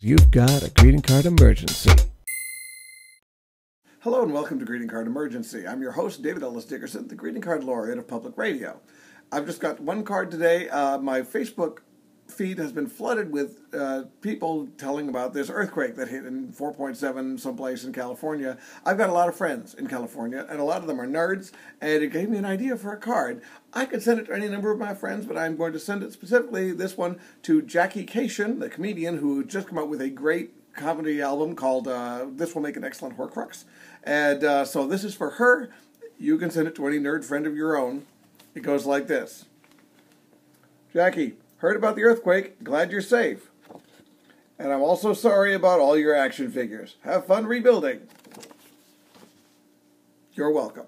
You've got a greeting card emergency. Hello and welcome to Greeting Card Emergency. I'm your host, David Ellis Dickerson, the Greeting Card Laureate of Public Radio. I've just got one card today. Uh, my Facebook feed has been flooded with uh, people telling about this earthquake that hit in 4.7 someplace in California. I've got a lot of friends in California, and a lot of them are nerds, and it gave me an idea for a card. I could send it to any number of my friends, but I'm going to send it specifically, this one, to Jackie Kashian, the comedian who just came out with a great comedy album called uh, This Will Make an Excellent Horcrux. And uh, so this is for her. You can send it to any nerd friend of your own. It goes like this Jackie, Heard about the earthquake. Glad you're safe. And I'm also sorry about all your action figures. Have fun rebuilding. You're welcome.